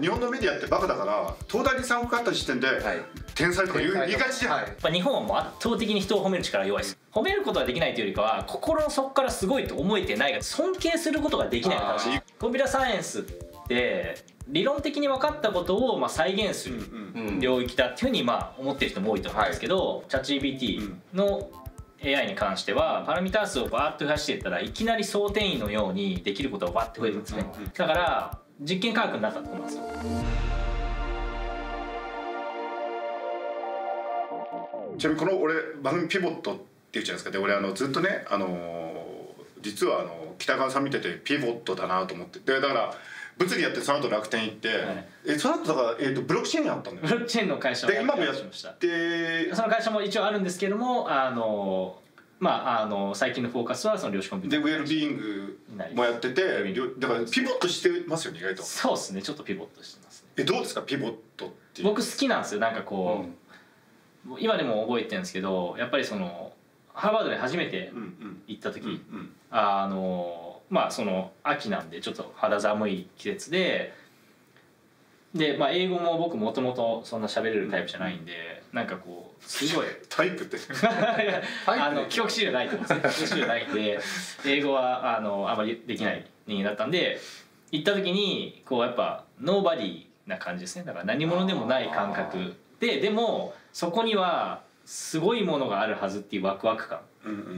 日本のメディアってバカだから東大に3億あった時点で、天才とか言いがちじゃん、はい、日本はもう圧倒的に人を褒める力弱いです。褒めることができないというよりかは心の底からすごいと思えてないが尊敬することができない話。コンピューターサイエンスって理論的に分かったことをまあ再現する領域だっていうふうにまあ思ってる人も多いと思うんですけど、チャット GPT の AI に関してはパラミター数をバーッと増やしていったらいきなり想定員のようにできることがバッと増えるんですね。だから実験科学になったと思います。よちなみにこの俺番組ピボットって言うじゃないですか。で俺あのずっとねあの実はあの北川さん見ててピボットだなと思って。でだから物理やってその後楽天行って、はい、えその後だから、えーと、ブロックチェーンやったんだよ。ブロックチェーンの会社で今もやってその会社も一応あるんですけどもあのまあ、あの最近のフォーカスはその量子コンピューター。でウェルビーイングもやっててだからピボットしてますよね意外と。そうですね。ちょっとピボットしてますね。えどうですか？ピボットって。僕好きなんですよ。なんかこう、うん、今でも覚えてるんですけどやっぱりそのハーバードに初めて行った時、うんうん、あのまあその秋なんでちょっと肌寒い季節でで、まあ、英語も僕もともとそんな喋れるタイプじゃないんで、なんかこうすごいタイプってあの記憶資料ないと思うんです 記憶資料ないんで英語はあのあまりできない人間だったんで行った時にこうやっぱノーバディな感じですね。だから何者でもない感覚。ででもそこにはすごいものがあるはずっていうワクワク感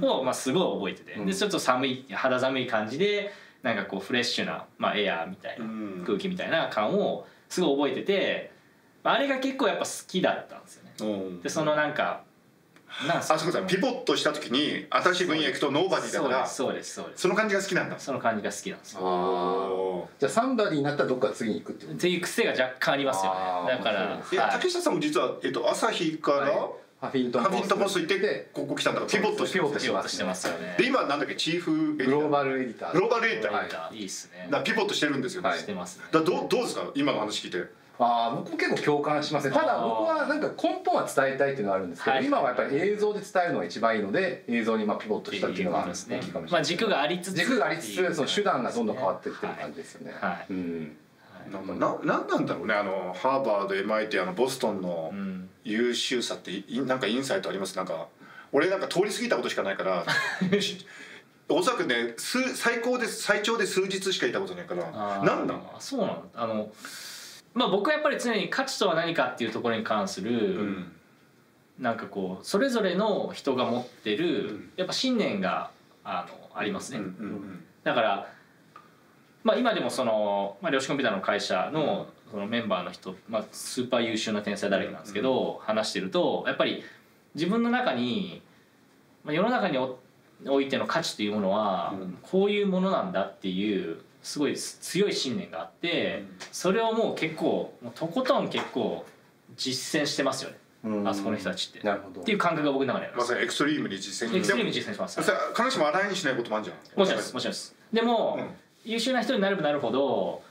を、まあ、すごい覚えてて。でちょっと寒い肌寒い感じでなんかこうフレッシュな、まあ、エアーみたいな空気みたいな感をすごい覚えててあれが結構やっぱ好きだったんですよ。ね。でそのなんかなんあそうかピボットした時に新しい分野行くとノーバディだからそうですそうですその感じが好きなんだ。その感じが好きなんですよ。じゃあサンバディになったらどっか次に行くってっていう癖が若干ありますよね。だからい。や竹下さんも実は、えっと、朝日から、はい。ハフィントンポスト行ってここ来たんだからピボットしてますよね。で今なんだっけチーフグローバルエディター。グローバルエディター。い。いっすね。だピボットしてるんですよね。してますだどうどうですか？今の話聞いてああ僕も結構共感しますね。ただ僕はなんか根本は伝えたいっていうのがあるんですけど、はい、今はやっぱり映像で伝えるのが一番いいので映像にまあピボットしたっていうのが大きいかもしれない、まあ、軸がありつつ。軸がありつつその手段がどんどん変わっていってる感じですよね、はい、うん。なんかななんなんだろうね。あのハーバード MIT あのボストンの優秀さって、うん、なんかインサイトあります？なんか俺なんか通り過ぎたことしかないから おそらくね最高で最長で数日しかいたことないからなんなん？そうなの？あのまあ僕はやっぱり常に価値とは何かっていうところに関する、うん、なんかこうそれぞれの人が持ってる、やっぱ信念があのありますね、だからまあ今でもその、まあ、量子コンピューターの会社のそのメンバーの人、まあ、スーパー優秀な天才だらけなんですけど、話してるとやっぱり自分の中に、まあ、世の中においての価値というものはこういうものなんだっていうすごい強い信念があって、それをもう結構もうとことん結構実践してますよね。あそこの人たちって。なるほど。っていう感覚が僕の中にあります。まさにエクストリームに実践。エクストリームに実践します。必ずしも洗いにしないこともあるじゃん。もちろんです。もちろんです。でも、うん、優秀な人になればなるほど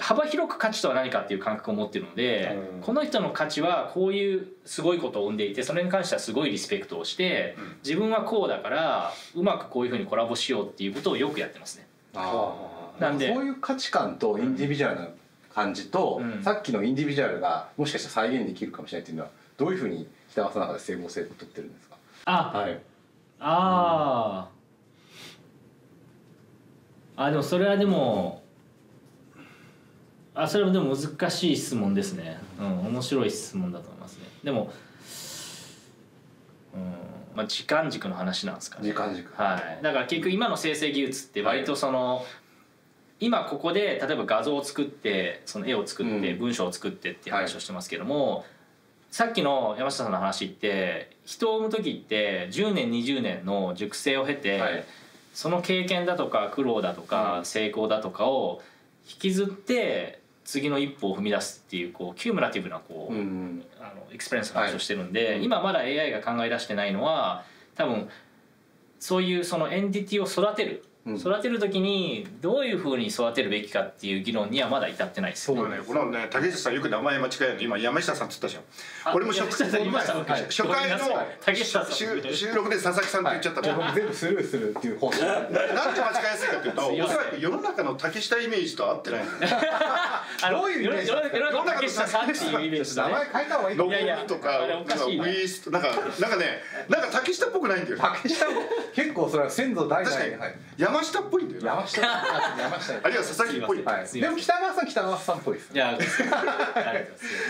幅広く価値とは何かっていう感覚を持ってるので、うん、この人の価値はこういうすごいことを生んでいてそれに関してはすごいリスペクトをして、うん、自分はこうだからうまくこういうふうにコラボしようっていうことをよくやってますね。あなんで。そういう価値観とインディビジュアルな感じと、うん、さっきのインディビジュアルがもしかしたら再現できるかもしれないっていうのはどういうふうに北川さんの中で整合性を取ってるんですか？あ、はい、あ、うん、あでもそれはでもあそれはでも難しい質問ですね。うん面白い質問だと思いますね。でもうんまあ時間軸の話なんですかね。時間軸。はい。だから結局今の生成技術って割とその、はい今ここで例えば画像を作ってその絵を作って文章を作ってっていう話をしてますけども、さっきの山下さんの話って人を産む時って10年20年の熟成を経て、その経験だとか苦労だとか成功だとかを引きずって次の一歩を踏み出すっていうこうキュームラティブなこう、あの experience の話をしてるんで、今まだ AI が考え出してないのは多分そういうその entity を育てる育てる時にどういうふうに育てるべきかっていう議論にはまだ至ってないです。そうね。このね竹下さんよく名前間違えるの。今山下さんっつったじゃん。俺も初初回の竹下さん。収録で佐々木さんって言っちゃった。僕全部スルーするっていう本 なんで間違えやすいかっていうとおそらく世の中の竹下イメージと合ってない どういうイメージ世の中竹下さんっていうイメージ名前変えた方がいいノブとかな。んかウィストなんかなんかねなんか竹下っぽくないんだよ竹下結構それは先祖代々確かに山下っぽいんだよ山下山下あるいは佐々木っぽい。でも北川さん北川さんっぽいですいや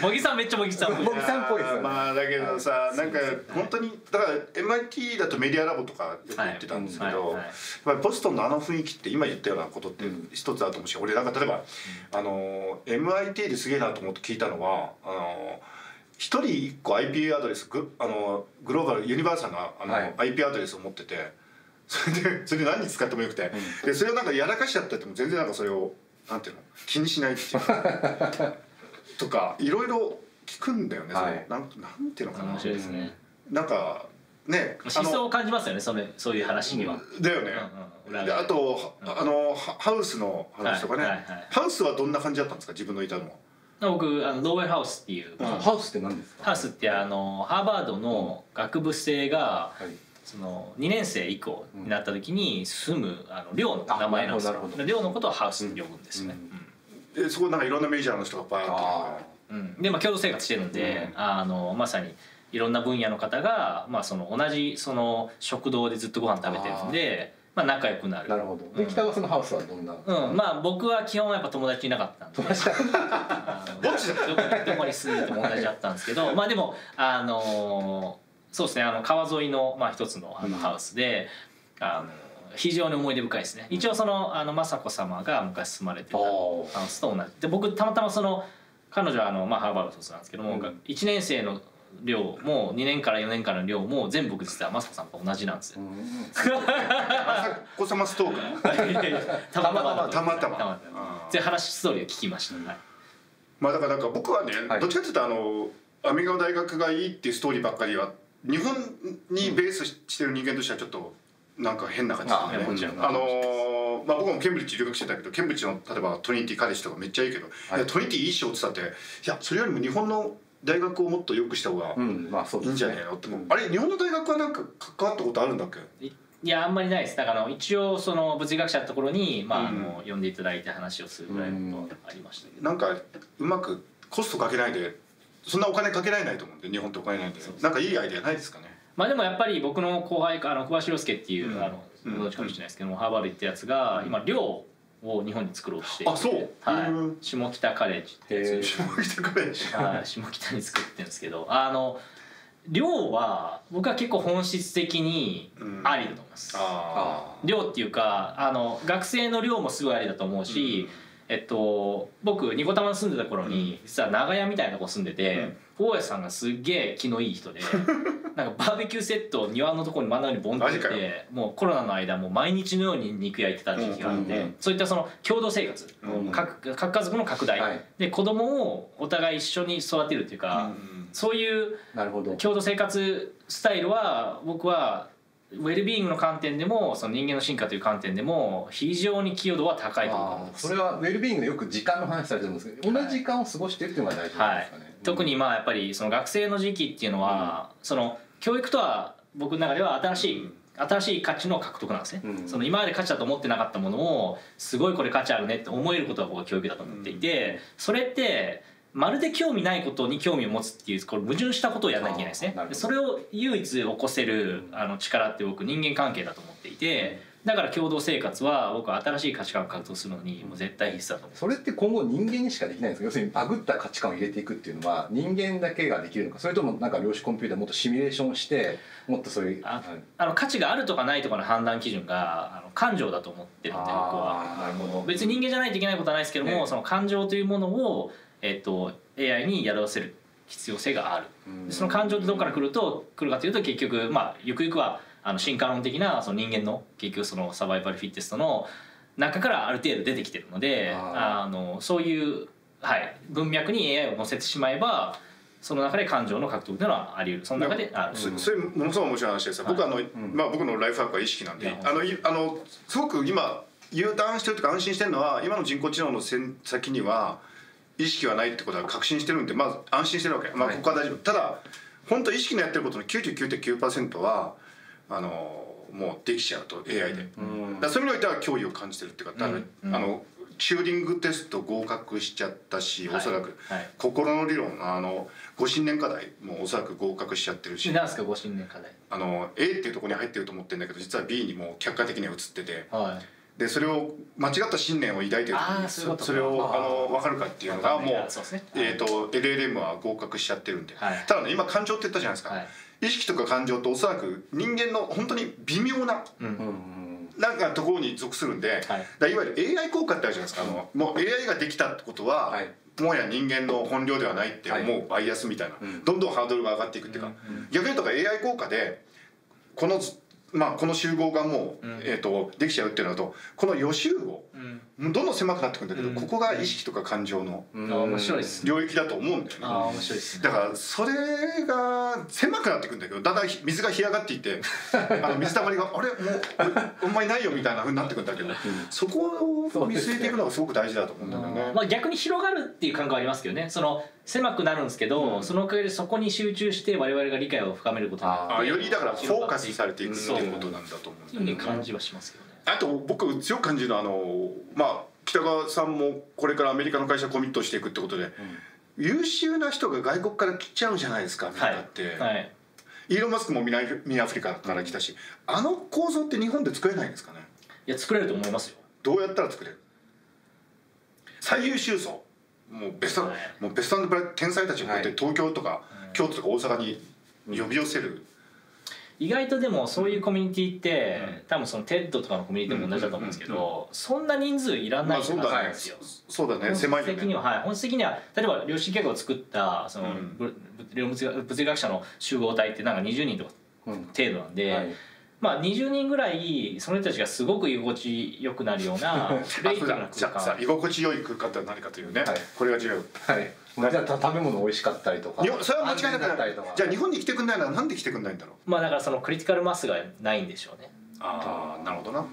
茂木さんめっちゃ茂木さんっぽい。茂木さんっぽいですまあだけどさなんか本当にだから MIT だとメディアラボとかよく言ってたんですけどやっぱりボストンのあの雰囲気って今言ったようなことって一つあると思うし俺なんか例えばあの MIT ですげえなと思って聞いたのはあの一人一個 IP アドレスグあのグローバルユニバーサルなあの、はい、IP アドレスを持っててそれでそれで何に使ってもよくて、でそれをなんかやらかしちゃったっても全然なんかそれをなんていうの？気にしないっていうとかいろいろ聞くんだよね、はい、なんなんていうのかな。面白いですね。なんかね思想を感じますよねそれそういう話には。だよね、うんうん、で。あと、あのハウスの話とかね、はいはいはい、ハウスはどんな感じだったんですか？自分のいたのは。僕あのノーウェルハウスっていう、ハウスって何ですか？ハウスってあのハーバードの学部生が、はい、その2年生以降になった時に住むあの寮の名前なんですよ。寮のことをハウスって呼ぶんですね、うん。うん、そこなんかいろんなメジャーの人がバーッとうん、でまあ共同生活してるんで、うん、あのまさにいろんな分野の方が、まあ、その同じその食堂でずっとご飯食べてるんでまあ、仲良くなる。なるほど。で、北川さんのハウスはどんな？うん。まあ僕は基本はやっぱ友達いなかったんで。どっちだどこに住んでても同じだったんですけどまあでもあのそうですねあの川沿いの、まあ、一つのあのハウスで、あの非常に思い出深いですね。一応そのあの雅子様が昔住まれてたハウスと同じ。で僕たまたまその彼女はあの、まあ、ハーバード卒なんですけども、うん、1年生の量も2年から4年からの量も全部実は雅子さんと同じなんですよ。雅子様ストーカー。たまたまたまたま。って話ストーリーを聞きました。はい、まあだからなんか僕はね、はい、どっちかっていうとあのアメリカの大学がいいっていうストーリーばっかりは日本にベースしてる人間としてはちょっとなんか変な感じですね。あのー、まあ僕もケンブリッジ留学してたけどケンブリッジの例えばトリニティカレッジとかめっちゃいいけど、はい、いやトリニティいいっしょって言ったっていやそれよりも日本の大学をもっと良くした方がいいんじゃないのって、う。んまあね、あれ日本の大学はなんか関わったことあるんだっけ？いやあんまりないです。だから一応その物理学者のところに、まあ、あの呼んでいただいて話をするぐらいのことはありましたけど、なんかうまくコストかけないでそんなお金かけられないと思うんで日本ってお金ないんでなんかいいアイデアないですかね。まあでもやっぱり僕の後輩あの小林亮介っていう、うん、あのご存知かもしれないですけども、ハーバード行ったやつが今寮を日本に作ろうとしてあそう。はい。下北カレッジっていう下北カレッジ。はい。下北に作ってるんですけどあの寮は僕は結構本質的にありだと思います、うん、寮っていうかあの学生の寮もすごいありだと思うし、うんえっと僕ニコタマに住んでた頃に実は長屋みたいなとこ住んでて、大家さんがすっげえ気のいい人で なんかバーベキューセットを庭のところに真ん中にボンと置いてもうコロナの間もう毎日のように肉焼いてた時期があって、そういったその共同生活、核核家族の拡大、はい、で子供をお互い一緒に育てるっていうか、そういう共同生活スタイルは僕はウェルビーイングの観点でもその人間の進化という観点でも非常に寄与度は高いと思います。それはウェルビーイングでよく時間の話されてるんですけど同じ時間を過ごしてるっていうのが大事なんですかね、はい、特にまあやっぱりその学生の時期っていうのは、うん、その教育とは僕の中では新しい、うん新しい価値の獲得なんですね、うん、その今まで価値だと思ってなかったものをすごいこれ価値あるねって思えることが僕は教育だと思っていて、それってまるで興味ないことに興味を持つっていうこれ矛盾したことをやらなきゃいけないですね。それを唯一起こせるあの力って僕人間関係だと思っていてだから共同生活は僕は新しい価値観を獲得するのにもう絶対必須だと思うそれって今後人間にしかできないんですか？要するにバグった価値観を入れていくっていうのは人間だけができるのか？それともなんか量子コンピューターもっとシミュレーションしてもっとそういうああの価値があるとかないとかの判断基準があの感情だと思ってるんで僕は。なるほど。別に人間じゃないといけないことはないですけども、ね、その感情というものをえっと AI にやらせる必要性がある、その感情ってどこから来ると来るかというと結局まあゆくゆくはあの進化論的なその人間の結局そのサバイバルフィッテストの中からある程度出てきてるのであのそういう、はい、文脈に AI を載せてしまえばその中で感情の獲得というのはあり得る。その中であるそそれものすごい面白い話です僕あの、まあ、僕のライフワークは意識なんであのあのすごく今 U ターンしてるとか安心してるのは今の人工知能の先には意識はないってことは確信してるんでまず安心してるわけ、まあ、ここは大丈夫、ただ本当意識のやってることの99.9%はあのもうできちゃうと AI で、だそういう意味においては脅威を感じてるっていうか、うん、あのチューリングテスト合格しちゃったし、はい、おそらく、はい、心の理論あのご信念課題もおそらく合格しちゃってるし。何すかご信念課題？あの A っていうところに入ってると思ってるんだけど実は B にも客観的には移ってて、はい、でそれを間違った信念を抱いてる時にそれをあの分かるかっていうのがもう、ね、えーと、LLM は合格しちゃってるんで、ただね今感情って言ったじゃないですか、意識とか感情っておそらく人間の本当に微妙な、なんかところに属するんで、はい、だいわゆる AI 効果ってあるじゃないですか、あのもう AI ができたってことは、はい、もはや人間の本領ではないって思うバイアスみたいな、はい、どんどんハードルが上がっていくっていうか、うん。うん、逆に言うと AI 効果でこのまあ、この集合がもう、うん、えーと、できちゃうっていうのとこの予習語、うん、どんどん狭くなってくんだけど、うん、ここが意識とか感情の領域だと思うんだよね、あ面白いです、ね、だからそれが狭くなってくんだけどだんだん水が干上がっていって あの水たまりがあれ？もうお前ないよみたいなふうになってくんだけど、そこを見据えていくのがすごく大事だと思うんだよね。まあ、逆に広がるっていう感覚ありますけどね。その狭くなるんですけど、そのおかげでそこに集中して我々が理解を深めることになってよりだからフォーカスされていくっていうことなん。だと思うんだよね。感じはしますけどね。あと僕強く感じるのはあのまあ北川さんもこれからアメリカの会社コミットしていくってことで、優秀な人が外国から来ちゃうじゃないですかアメリカって。はい。はい。イーロン・マスクも南アフリカから来たし、あの構造って日本で作れないんですかね？いや作れると思いますよ。どうやったら作れる？最優秀層。もうベスト、はい、もうベスト天才たちをこうやって東京とか、京都とか大阪に呼び寄せる、意外とでもそういうコミュニティって、うん、多分その TED とかのコミュニティも同じだと思うんですけど、うんうんうん、そんな人数いらないはずなんですよ、まあ、そうだね。狭いよね本質的には、はい、本質的には例えば量子力学を作ったその、うん、物理学者の集合体ってなんか20人とか程度なんで、はい。まあ、20人ぐらいその人たちがすごく居心地よくなるようなレイトな空間居心地よい空間って何かというね、はい、これが違う。はいじゃあ食べ物美味しかったりとか。それは間違いなくじゃあ日本に来てくんないならなんで来てくんないんだろう？まあだからそのクリティカルマスがないんでしょうね。ああなるほどな。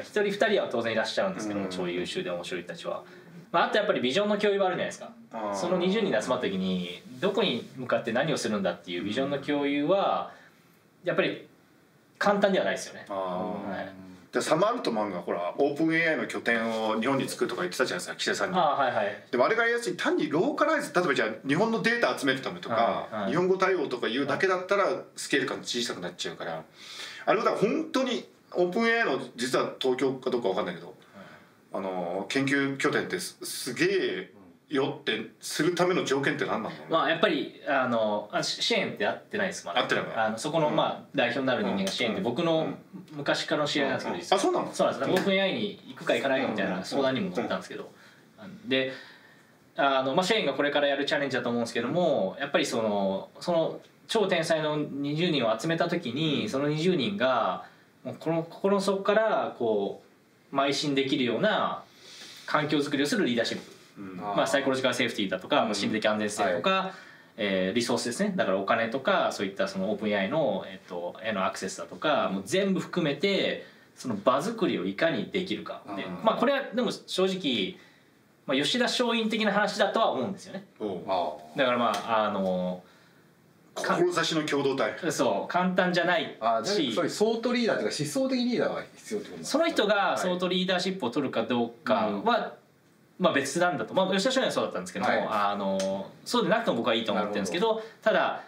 一人二人は当然いらっしゃるんですけど、超優秀で面白い人たちは、まあ、あとやっぱりビジョンの共有はあるじゃないですか。その20人で集まった時にどこに向かって何をするんだっていうビジョンの共有はやっぱり簡単ではないですよね。はいでサマールトマンがほらオープン AI の拠点を日本に作るとか言ってたじゃないですか岸田さんに。あ、はいはい、でもあれが要するに単にローカライズ例えばじゃあ日本のデータ集めるためとか、はい。はい、日本語対応とかいうだけだったらスケール感小さくなっちゃうから。あれはだから本当にオープン AI の実は東京かどうか分かんないけど、あの研究拠点ってすげえよってするための条件って何なんだろう、まあやっぱりあの支援って合ってないですまだ。合ってないあのそこの、まあ代表になる人間が支援って、僕の昔からの知り合いなんですけど、実はあそうなのそうなんですオープン AI に行くか行かないかみたいな相談にも乗ったんですけど、であの、まあ、シェーンがこれからやるチャレンジだと思うんですけどもやっぱりそのその超天才の20人を集めた時にその20人がもうこの心の底からこう邁進できるような環境づくりをするリーダーシップまあ、サイコロジカルセーフティーだとか、まあ、心理的安全性とか、はい、えー、リソースですね。だからお金とかそういったそのオープン AI の、えっと、へのアクセスだとかもう全部含めてその場作りをいかにできるかでまあこれはでも正直、まあ、吉田松陰的な話だとは思うんですよね。だからまああの志の共同体。そう簡単じゃないしそういうソートリーダーというか思想的リーダーが必要ってことその人がソートリーダーシップを取るかどうかはまあ、別なんだと、まあ、吉田松陰はそうだったんですけども、はい、あのそうでなくても僕はいいと思ってるんですけどただ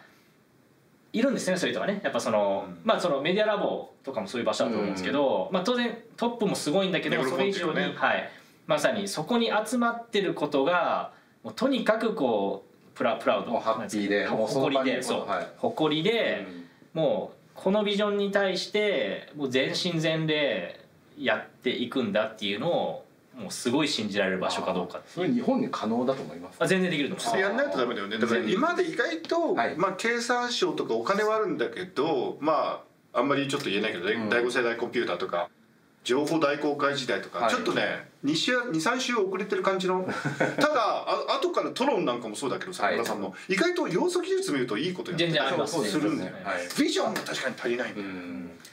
いるんですねそういう人がね。やっぱその、うん、まあそのメディアラボとかもそういう場所だと思うんですけど、うん、まあ、当然トップもすごいんだけど、それ以上に、ね、はい、まさにそこに集まってることがもうとにかくこうプラプラウド。ハッピーで誇りで。そう、はい、誇りで、うん、もうこのビジョンに対してもう全身全霊やっていくんだっていうのをもうすごい信じられる場所かどうかそれ日本に可能だと思います。あ全然できると思いますやんないとダメだよね。だから今で意外と、はい、まあ経産省とかお金はあるんだけどまああんまりちょっと言えないけど、うん、第5世代コンピューターとか情報大公開時代とか、はい、ちょっとね23週遅れてる感じの。ただあ後からトロンなんかもそうだけどさ、はい、さんの意外と要素技術見るといいことやってたりするんだよね、はい、ビジョンが確かに足りないんだよ、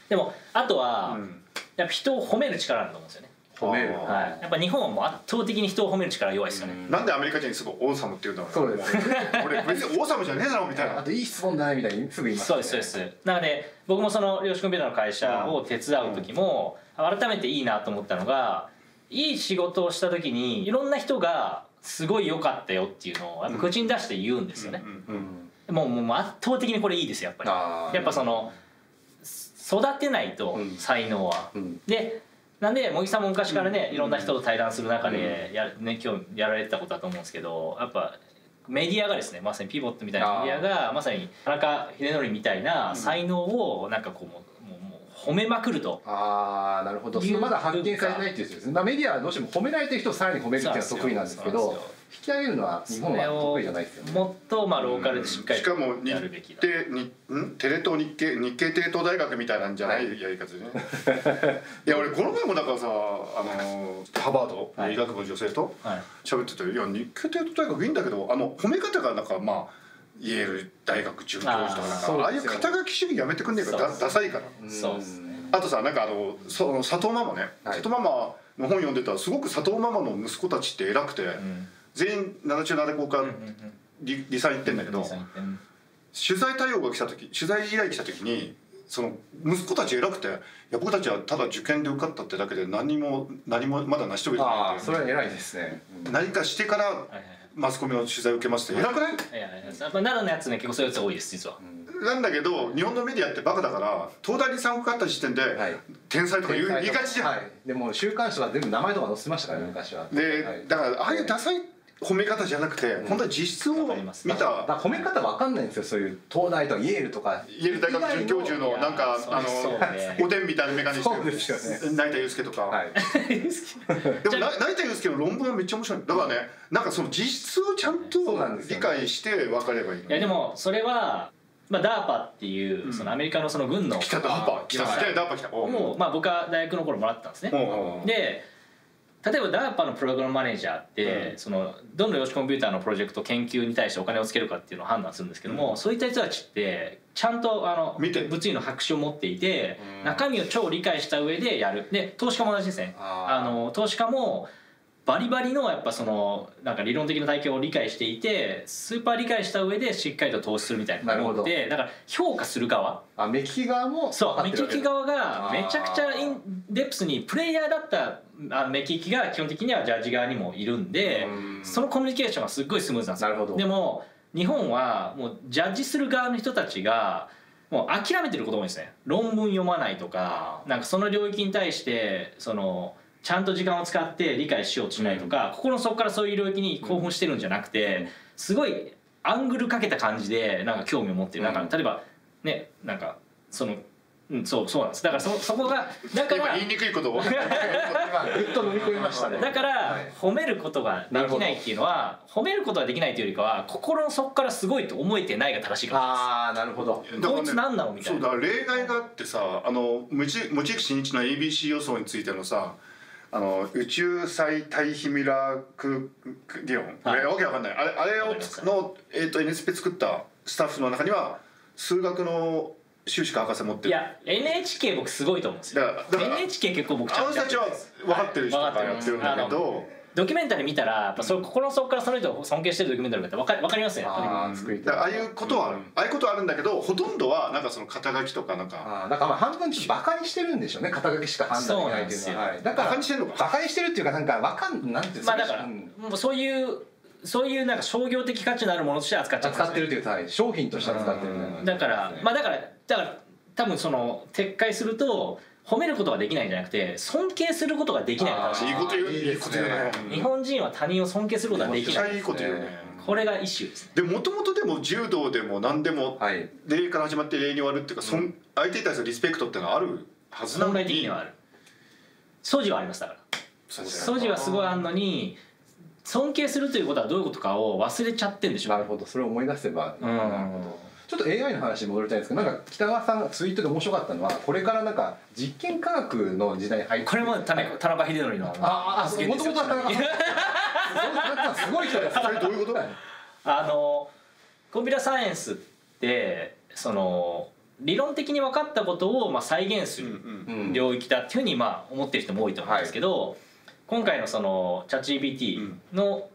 でもあとは、うん、やっぱ人を褒める力あると思うんですよね褒める、はい、やっぱ日本はもう圧倒的に人を褒める力弱いですよね、なんでアメリカ人すぐオーサムって言うんだろうそうです。俺別にオーサムじゃねえだろみたいな。あといい質問だねみたいに。すぐ言います、そうですそうです。なので僕もその量子コンピューターの会社を手伝う時も、改めていいなと思ったのがいい仕事をした時にいろんな人がすごい良かったよっていうのをやっぱ口に出して言うんですよね、もうもう圧倒的にこれいいですよやっぱり。やっぱその育てないと才能は、でなんで茂木さんも昔からねいろんな人と対談する中でや,、ね、今日やられてたことだと思うんですけどやっぱメディアがですねまさにピボットみたいなメディアがまさに田中秀則みたいな才能をなんかこう褒めまくると。ああなるほど。まだ発見されてないっていうですね、まあ、メディアはどうしても褒められてる人をさらに褒めるっていうのは得意なんですけど引き上げるのは日本は得意じゃないですよね。もっとまあローカルでしっかりしかも日程にテレ東日系日系帝東大学みたいなんじゃない、やり方でね。いや俺この前もだからさあのハーバード？医学部の女性と？喋ってて、い、や日系帝東大学いいんだけどあの褒め方がなんかまあイェール大学准教授とかなんかああいう肩書き主義やめてくんねえか？ダダサいから。そうですね。あとさなんかあのその佐藤ママね、はい、佐藤ママの本読んでたらすごく佐藤ママの息子たちって偉くて、うん、全員7中7校か離散行ってんだけど、取材対応が来た時取材依頼来た時にその息子たち偉くていや僕たちはただ受験で受かったってだけで何も何もまだ成し遂げてないそれは偉いですね、何かしてから、マスコミの取材を受けまして偉くない？いやいや奈良のやつね結構そういうやつ多いです実は、なんだけど日本のメディアってバカだから東大に参加った時点で、天才とか言いがちじゃん、はい、でも週刊誌は全部名前とか載せましたからね昔は。で、だからああいうダサい褒め方じゃなくて、本当に実質を見た。褒め方わかんないんですよ。そういう東大とかイェールとか。イェール大学准教授のなんかあのおでんみたいな眼鏡してる。成田悠介とか、でも成田悠介の論文はめっちゃ面白い。だからねなんかその実質をちゃんと理解して分かればいいいやでもそれはまあ、DARPA っていう、そのアメリカのその軍の来た DARPA 来た DARPA 来たもう、まあ、僕は大学の頃もらったんですね。で例えば DARPA のプログラムマネージャーって、うん、そのどの量子コンピューターのプロジェクト研究に対してお金をつけるかっていうのを判断するんですけども、うん、そういった人たちってちゃんとあの物理の白紙を持っていて、中身を超理解した上でやる。で投資家も同じですね。あの投資家もバリバリのやっぱそのなんか理論的な体系を理解していてスーパー理解した上でしっかりと投資するみたいなのってだから評価する側。あ目利き側もそう目利き側がめちゃくちゃインデプスにプレイヤーだったあ目利きが基本的にはジャッジ側にもいるんでそのコミュニケーションがすっごいスムーズなんですよ。でも日本はもうジャッジする側の人たちがもう諦めてること多いですね。論文読まないとかなんかその領域に対してそのちゃんと時間を使って理解しようとしないとか、心の底からそういう領域に興奮してるんじゃなくてすごいアングルかけた感じでなんか興味を持ってる、なんか例えばねなんかそのうん、そうそうなんです。だからそそこがだから言いにくいことを今ぐっと飲み込みましたねだから、褒めることができないっていうのは褒めることができないというよりかは心の底からすごいと思えてないが正しいかもしれないああなるほど。こいつ何なのみたいな。そうだ例外があってさあの望月新一の ABC 予想についてのさあの宇宙際対比ミラーク理論、はい、わけわかんない。あれあれをの、えーと、NSP 作ったスタッフの中には数学の修士か博士持ってる。いや NHK 僕すごいと思うんですよ。だから NHK 結構僕ちゃんとあの人たちは分かってる人がやってるんだけど、ドキュメンタリー見たらやっぱそ心の底からその人を尊敬してるドキュメンタリーって分か分かりますよああいうことはある、ああいうことはあるんだけどほとんどはなんかその肩書きとかなんか。あだからまあ半分ちょっとバカにしてるんでしょうね肩書きしか判断できないっていうのは、はい、だからバカにしてるのか。バカにしてるっていうかなんか分かんなんていうんですか、まあだから、もうそういうそういうなんか商業的価値のあるものとして扱っちゃって、扱ってるっていうはい、商品として扱ってるだからまあだからだから多分その撤回すると褒めることができないんじゃなくて尊敬することができない。いいいこと言ういいこと言うね。日本人は他人を尊敬することができない。いいこと言うね。これがイシューですでもともとでも柔道でも何でも礼から始まって礼に終わるっていうか、そん。相手に対するリスペクトっていうのはあるはずなのに。本来的にはある。素地はありますだから。素地はすごいあるのに尊敬するということはどういうことかを忘れちゃってんでしょ。なるほど。それを思い出せば、うん、なるほどちょっと AI の話に戻りたいんですけどなんか北川さんがツイートで面白かったのはこれからなんか実験科学の時代に入ってこれも田中田中秀則のああもともとは田中さんすごい人ですそれどういうこと あのコンピュータサイエンスってその理論的に分かったことをまあ再現する領域だっていうふうにまあ思ってる人も多いと思うんですけど、今回のそのチャット GPT の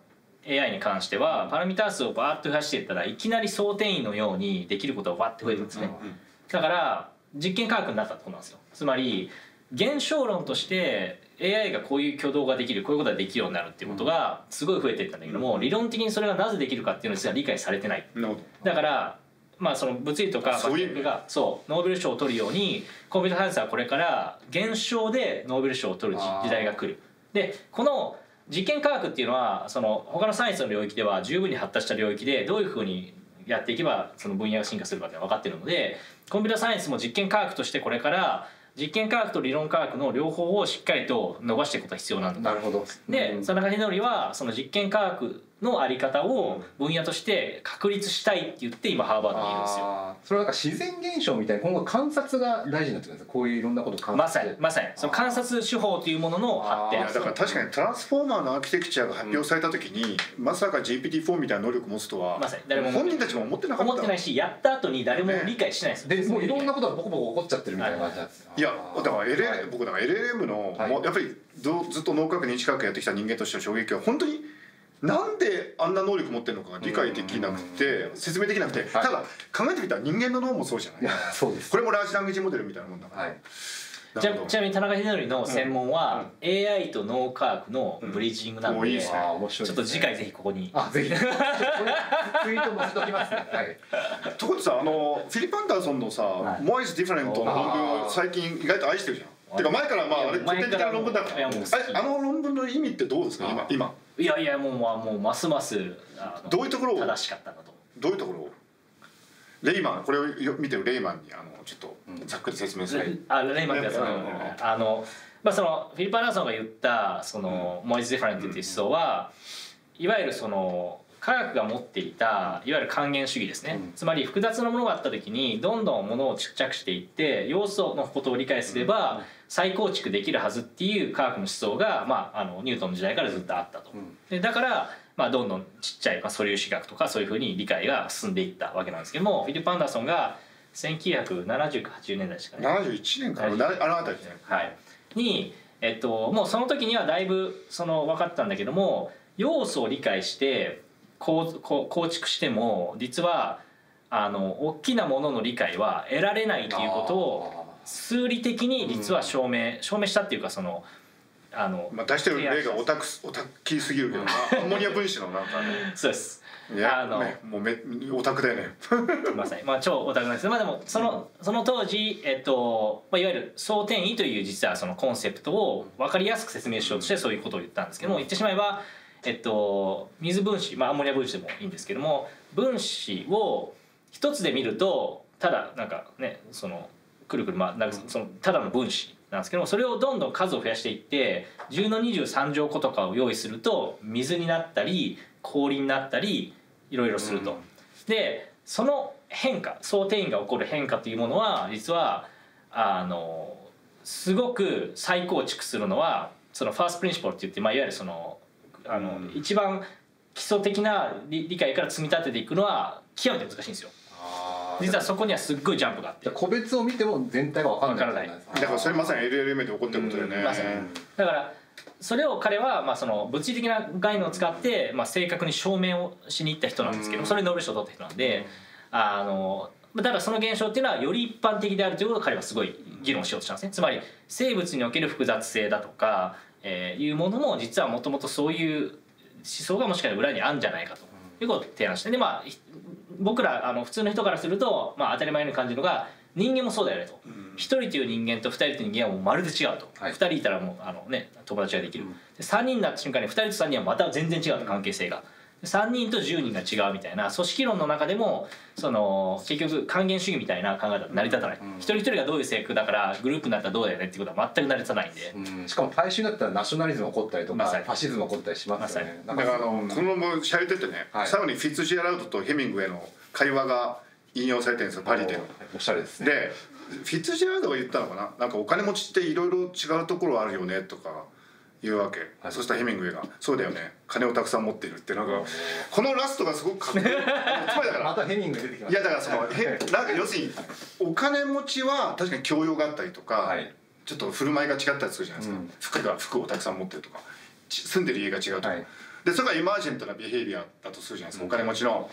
AI に関してはパラミター数をバーッと増やしていったらいきなり想定員のようにできることがバッて増えるんですね、だから実験科学になったってことなんですよ。つまり現象論として AI がこういう挙動ができるこういうことができるようになるっていうことがすごい増えていったんだけども、理論的にそれがなぜできるかっていうのは実は理解されてない。だからまあその物理とかそういうがそうノーベル賞を取るようにコンピューターサイエンスはこれから現象でノーベル賞を取る時代が来る。でこの実験科学っていうのはその他のサイエンスの領域では十分に発達した領域でどういうふうにやっていけばその分野が進化するかって分かってるのでコンピューターサイエンスも実験科学としてこれから実験科学と理論科学の両方をしっかりと伸ばしていくことが必要なんだなるほど。で、うん、佐中秀則はその実験科学のあり方を分野として確立したいって言って今ハーバードにいるんですよ。それはなんか自然現象みたいな今後観察が大事になってくるんですこういういろんなことを観察。まさにまさに。その観察手法というものの発展。だから確かにトランスフォーマーのアーキテクチャが発表された時に、うん、まさか GPT-4 みたいな能力を持つとは、まさに。誰も本人たちも思ってなかった。思ってないしやった後に誰も理解してないですでもういろんなことがボコボコ起こっちゃってるみたいな感じなんですい。やだから LL、僕だから LLM の、はい、もうやっぱりずっと脳科学認知科学やってきた人間としての衝撃は本当になんであんな能力持ってるのかが理解できなくて説明できなくて、ただ考えてみたら人間の脳もそうじゃない？そうです。これもラージランゲージモデルみたいなもんだから、はい。ちなちなみに田中秀則の専門は、うん、AI と脳科学のブリッジングなので、うん、いいね、ちょっと次回ぜひここに。あぜひ。ツイート載せときますね、はい、ところでさあのフィリップ・アンダーソンのさ「More is Different」の論文最近意外と愛してるじゃんてか前からまああれ古典的な論文だから。あの論文の意味ってどうですか？今今。いやいやもうまあもうますますどういうところを？正しかったなと。どういうところを？レイマン。これを見てるレイマンにあのちょっとざっくり説明する、あレイマンってやつ、あのまあそのフィリップ・アナーソンが言ったその、モイズ・ディファレントっていう思想は、いわゆるその科学が持っていたいわゆる還元主義ですね、うん、つまり複雑なものがあった時にどんどんものをちっちゃくしていって要素のことを理解すれば再構築できるはずっていう科学の思想が、まあ、あのニュートンの時代からずっとあったと。でだからまあ、どんどんちっちゃい、まあ、素粒子学とかそういうふうに理解が進んでいったわけなんですけどもフィリップ・アンダーソンが197080年代ですかね71年からあの辺りね。はい。に、えっと、もうその時にはだいぶその分かったんだけども要素を理解して構構築しても実はあの大きなものの理解は得られないということを数理的に実は証明、証明したっていうかそのあの、まあ、出してる例がオタクオタキすぎるけどなアンモニア分子のなんかね。そうです。いやあの、ね、もうめオタクだよね。まさに。まあ超オタクなんです。まあでもそのその当時、えっとまあ、いわゆる相転位という実はそのコンセプトを分かりやすく説明しようとしてそういうことを言ったんですけども、言ってしまえばえっと水分子、まあ、アンモニア分子でもいいんですけども分子を一つで見るとただなんかねそのくるくるまあなんかそのただの分子なんですけどそれをどんどん数を増やしていって10の23乗個とかを用意すると水になったり氷になったりいろいろすると。でその変化想定員が起こる変化というものは実はあのすごく再構築するのはそのファーストプリンシポルって言って、まあ、いわゆるそのあの、一番基礎的な理解から積み立てていくのは極めて難しいんですよ。実はそこにはすっごいジャンプがあって。個別を見ても全体が分からないだからそれまさに LLM で起こってることだよね、まさにだか。らそれを彼はまあその物理的な概念を使ってまあ正確に証明をしに行った人なんですけどそれノーベル賞を取った人なんであのだか。らその現象っていうのはより一般的であるということを彼はすごい議論しようとしたんですねつまり生物における複雑性だとか、えー、いうものも実はもともとそういう思想がもしかしたら裏にあるんじゃないかということを提案してでまあ僕らあの普通の人からすると、まあ、当たり前に感じるのが人間もそうだよねと。一、うん、人という人間と二人という人間はもうまるで違うと、はい、人いたらもうあの、ね、友達ができる、うん、3人になった瞬間に二人と三人はまた全然違うと関係性が。3人と10人が違うみたいな組織論の中でもその結局還元主義みたいな考え方成り立たない、うん、一人一人がどういう性格だからグループになったらどうだよねっていうことは全く成り立たない。ん。で、うん、しかも大衆になったらナショナリズム起こったりとか、ま、ファシズム起こったりしますよね、ま、だからあのこのまましゃれててね、はい、最後にフィッツジェラルドとヘミングウェイの会話が引用されてるんですよパリでの。おしゃれですね。でフィッツジェラルドが言ったのかな？なんかお金持ちっていろいろ違うところあるよねとか言うわけ、はい、そしたらヘミングウェイが「そうだよね。金をたくさん持ってる」ってなんかこのラストがすごくかっこいい。つまりだからまたヘミング出てきました。いやだからそのへなんか要するにお金持ちは確かに教養があったりとか、はい、ちょっと振る舞いが違ったりするじゃないですか、うん、服が服をたくさん持ってるとか住んでる家が違うとか、はいでそれがエマージェントなビヘイビアだとするじゃないですか。お金持ちの。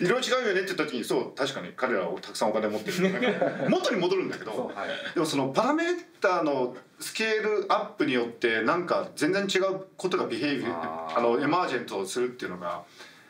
いろいろ違うよねって言った時にそう確かに彼らはたくさんお金持ってる 元に戻るんだけど、はい、でもそのパラメーターのスケールアップによってなんか全然違うことがビヘイビアあのエマージェントをするっていうのが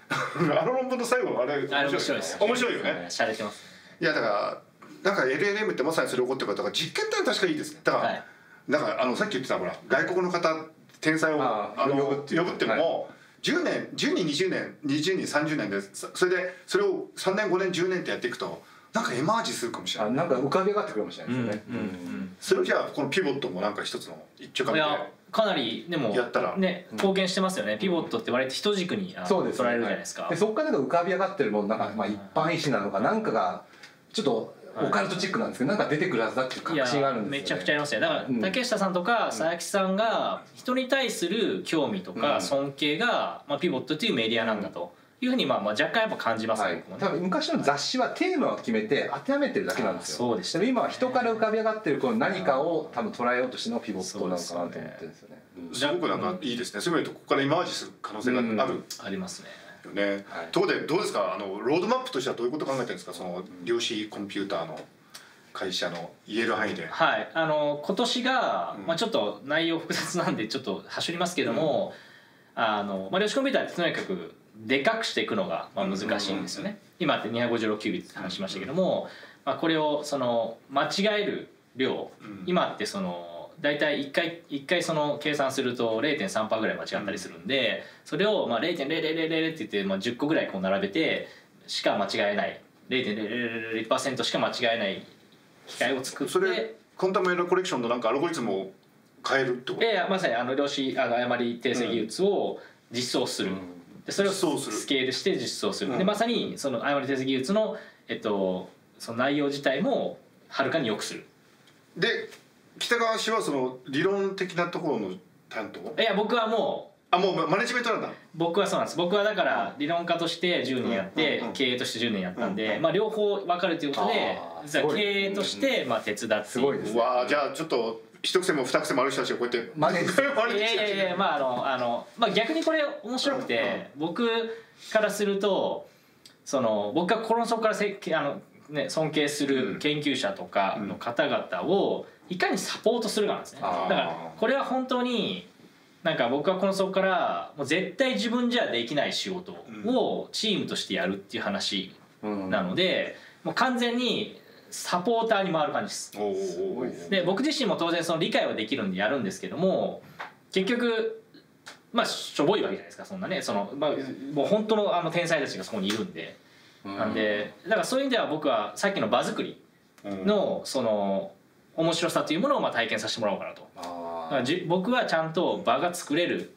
あの論文の最後あれ面白いです面白いよね。しゃれてます、いやだからなんか LLM ってまさにそれ起こってるから実験って確かいいですね。だから、はい、だからあのさっき言ってたほら外国の方天才をあの呼ぶっていうのも、10年10人20年20人30年でそれでそれを3年5年10年ってやっていくとなんかエマージするかもしれない。なんか浮かび上がってくるかもしれないですよね、うんうんうん、それをじゃあこのピボットもなんか一つの一丁かみでかなりでもやったら。ね貢献してますよね、ピボットって割と人軸にそうです、ね、捉えるじゃないですか。でそこからなんか浮かび上がってるものなんか、まあ、一般医師なのかなんかがちょっとオカルトチックなんですけどなんか出てくるはずだっていう確信があるんですよ、ね、めちゃくちゃありますよだから、竹下さんとか佐々木さんが人に対する興味とか尊敬が、まあ、ピボットというメディアなんだと。いうふうにまあまあ若干やっぱ感じますね、はい、多分昔の雑誌はテーマを決めて当てはめてるだけなんですよ。そうでした、ね、今は人から浮かび上がってるこの何かを多分捉えようとしてのピボットなのかなと思ってるんですよね。すごくなんかいいですね。そういう意味でここからイマージする可能性がある、うん、ありますねよね、はい、ところでどうですか？あのロードマップとしてはどういうこと考えてるんですか？その量子コンピューターの会社の言える範囲で。はい。あの今年が、うん、まあ、ちょっと内容複雑なんでちょっと走りますけども、うん、あの、まあ、量子コンピューターってとにかくでかくしていくのが、まあ、難しいんですよね、うん、今って256キュービットって話しましたけども、まあ、これをその間違える量、今ってその大体1回1回その計算すると0.3%ぐらい間違ったりするんで、それをまあ0.0000って言って、まあ、10個ぐらいこう並べてしか間違えない。0.000%しか間違えない機械を作って。それコンタムエラコレクションのなんかアルゴリズムを変えるってこと？いやまさにあの量子あの誤り訂正技術を実装する、うん、でそれをスケールして実装する、うん、でまさにその誤り訂正技術の,、えっと、その内容自体もはるかに良くする。で北川氏はその理論的なところの担当？いや僕はもうあもうマネジメントなんだ。僕はそうなんです。僕はだから理論家として10年やって、経営として10年やったんで、まあ、両方分かるということで実は経営としてまあ手伝って。すごいですわじゃあちょっと一癖も二癖もある人たちがこうやってマネージいやいやいやまああのあの、まあ、逆にこれ面白くて僕からするとその僕がこの底からせあの、ね、尊敬する研究者とかの方々をいかにサポートするかなんですね。だからこれは本当になんか僕はこのそこからもう絶対自分じゃできない仕事をチームとしてやるっていう話なので、もう完全にサポーターに回る感じです。で僕自身も当然その理解はできるんでやるんですけども結局まあしょぼいわけじゃないですかそんなね。その、まあ、もう本当のあの天才たちがそこにいるんで。なんでだからそういう意味では僕はさっきの場作りのその面白さというものをまあ体験させてもらおうかなと。じ僕はちゃんと場が作れる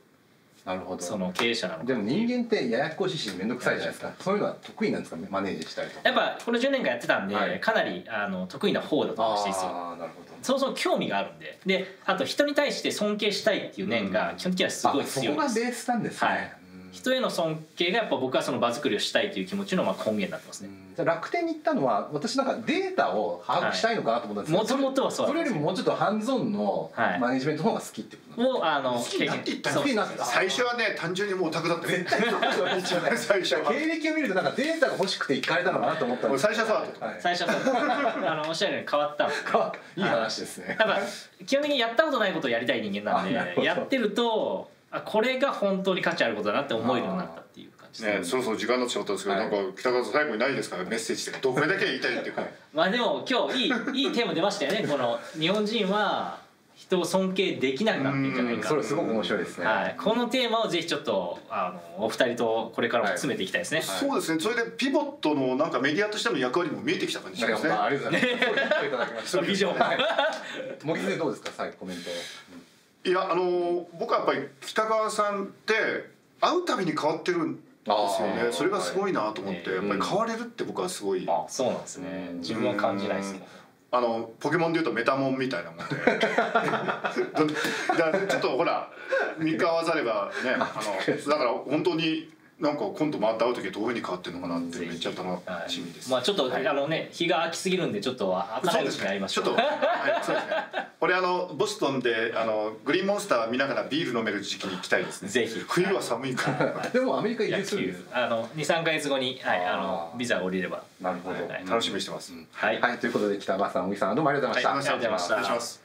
なるほど。その経営者なのでも人間ってややこしいし面倒くさいじゃないですか。そういうのは得意なんですか？マネージしたりとか。やっぱこの10年間やってたんで、はい、かなりあの得意な方だと思うんですよあなるほど。そもそも興味があるんで。であと人に対して尊敬したいっていう念が基本的にはすごい強いです、うん、そこがベースなんですね、はい。人への尊敬がやっぱ僕はその場作りをしたいという気持ちのまあ根源になってますね。じゃ楽天に行ったのは私なんかデータを把握したいのかなと思ったんですけど、もともとはそうそれよりももうちょっとハンズオンのマネジメントの方が好きってこともうあの経験。最初はね単純にもうオタクだった絶対 最初は。経歴を見るとなんかデータが欲しくて行かれたのかなと思ったんです最初はそう最初はそうあのおっしゃるように変わった。いい話ですね。やっぱ基本的にやったことないことをやりたい人間なんでやってるとあこれが本当に価値あることだなって思えるようになったっていうねそろそろ時間になってしまったんですけど、はい、なんか北川さん最後にないですかメッセージでどれだけ言いたいっていうか。まあでも今日いいいいテーマ出ましたよね。この日本人は人を尊敬できなくなってんじゃないか。それすごく面白いですね、はい、このテーマをぜひちょっとあのお二人とこれからも詰めていきたいですね、はい。はい、そうですね。それでピボットのなんかメディアとしての役割も見えてきた感じしますね。ありがとうございますビジョン茂木先生どうですか最後コメントいやあの僕はやっぱり北川さんって会うたびに変わってるですよね。それがすごいなと思って、やっぱり変われるって僕はすごい、あそうなんですね。自分は感じないですね。あのポケモンでいうとメタモンみたいなもんで。だちょっとほら三河わざればねあの だから本当になんか今度また会う時はどういうふうに変わってるのかなってめっちゃ楽しみです。まあちょっと、はい、あのね日が空きすぎるんでちょっと開かないうちに会いましょう。ちょっと、はい、そうですね。俺あのボストンであのグリーンモンスター見ながらビール飲める時期に行きたいですね。ぜひ。冬は寒いから。でもアメリカ移住するあの二三か月後にはいあのビザが降りれば。なるほど、楽しみにしてます。はい、はい、ということで北川さん小木さんどうもありがとうございました。ありがとうございました。